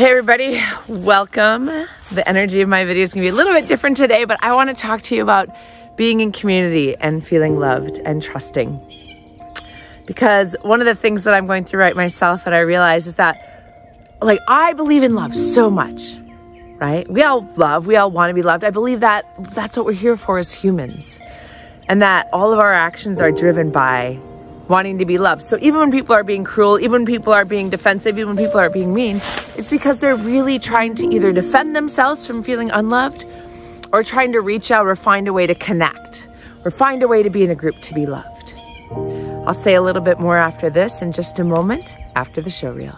Hey everybody, welcome. The energy of my video is gonna be a little bit different today, but I wanna talk to you about being in community and feeling loved and trusting. Because one of the things that I'm going through right myself that I realize is that like I believe in love so much, right? We all love, we all wanna be loved. I believe that that's what we're here for as humans. And that all of our actions are driven by wanting to be loved. So even when people are being cruel, even when people are being defensive, even when people are being mean, it's because they're really trying to either defend themselves from feeling unloved or trying to reach out or find a way to connect or find a way to be in a group to be loved. I'll say a little bit more after this in just a moment after the show reel.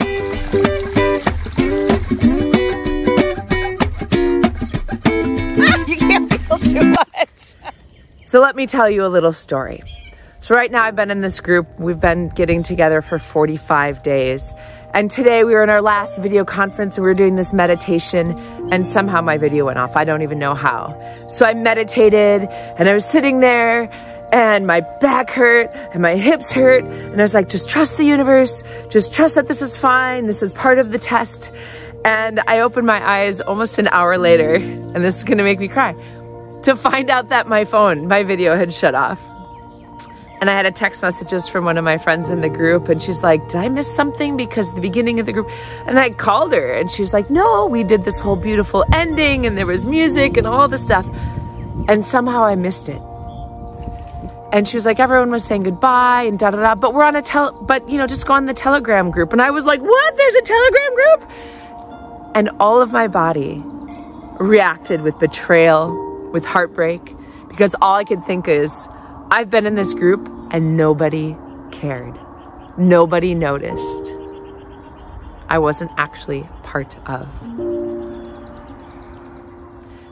you can't feel too much. So let me tell you a little story. So right now I've been in this group. We've been getting together for 45 days. And today we were in our last video conference and we were doing this meditation and somehow my video went off. I don't even know how. So I meditated and I was sitting there and my back hurt and my hips hurt. And I was like, just trust the universe. Just trust that this is fine. This is part of the test. And I opened my eyes almost an hour later, and this is gonna make me cry, to find out that my phone, my video had shut off. And I had a text messages from one of my friends in the group and she's like, did I miss something? Because the beginning of the group, and I called her and she was like, no, we did this whole beautiful ending and there was music and all the stuff. And somehow I missed it. And she was like, everyone was saying goodbye and da da da, but we're on a tel, but you know, just go on the Telegram group. And I was like, what? There's a Telegram group? And all of my body reacted with betrayal, with heartbreak, because all I could think is, I've been in this group and nobody cared. Nobody noticed. I wasn't actually part of.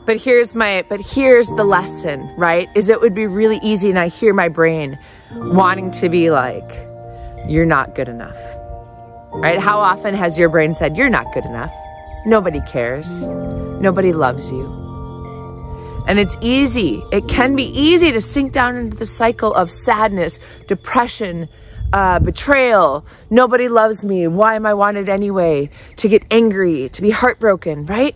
But here's my, but here's the lesson, right? Is it would be really easy and I hear my brain wanting to be like, you're not good enough, right? How often has your brain said, you're not good enough? Nobody cares. Nobody loves you. And it's easy, it can be easy to sink down into the cycle of sadness, depression, uh, betrayal, nobody loves me, why am I wanted anyway, to get angry, to be heartbroken, right?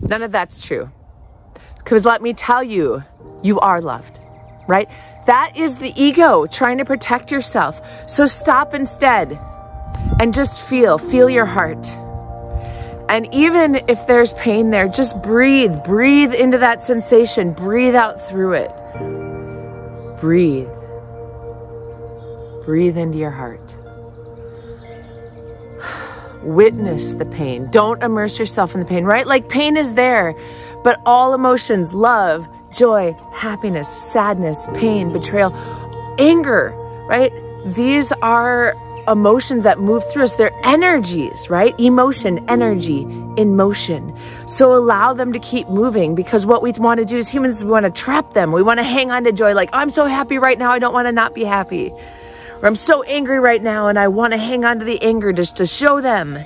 None of that's true. Because let me tell you, you are loved, right? That is the ego trying to protect yourself. So stop instead and just feel, feel your heart. And even if there's pain there, just breathe. Breathe into that sensation. Breathe out through it. Breathe. Breathe into your heart. Witness the pain. Don't immerse yourself in the pain, right? Like pain is there, but all emotions, love, joy, happiness, sadness, pain, betrayal, anger, right? These are emotions that move through us. They're energies, right? Emotion, energy, in motion. So allow them to keep moving because what we want to do as humans, we want to trap them. We want to hang on to joy like, I'm so happy right now. I don't want to not be happy. Or I'm so angry right now and I want to hang on to the anger just to show them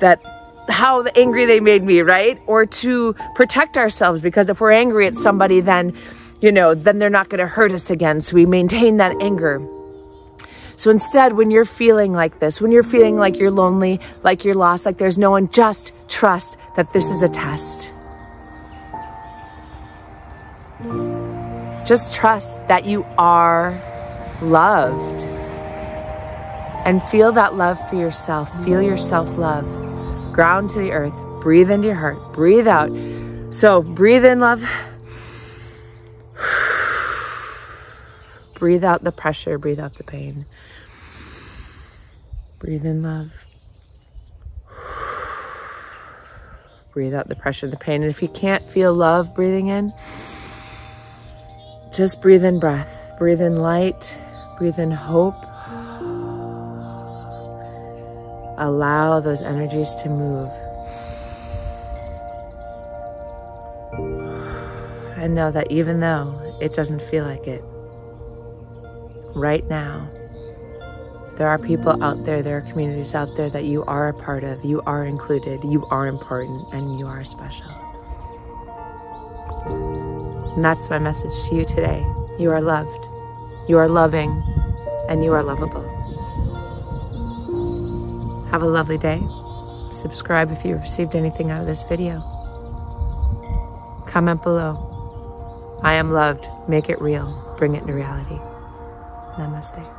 that how angry they made me, right? Or to protect ourselves because if we're angry at somebody, then, you know, then they're not going to hurt us again. So we maintain that anger. So instead, when you're feeling like this, when you're feeling like you're lonely, like you're lost, like there's no one, just trust that this is a test. Just trust that you are loved. And feel that love for yourself. Feel your self-love. Ground to the earth. Breathe into your heart. Breathe out. So breathe in love. Breathe out the pressure. Breathe out the pain. Breathe in love. Breathe out the pressure, the pain. And if you can't feel love breathing in, just breathe in breath. Breathe in light. Breathe in hope. Allow those energies to move. And know that even though it doesn't feel like it, right now, there are people out there, there are communities out there that you are a part of, you are included, you are important, and you are special. And that's my message to you today. You are loved, you are loving, and you are lovable. Have a lovely day. Subscribe if you received anything out of this video. Comment below. I am loved. Make it real. Bring it to reality. Namaste.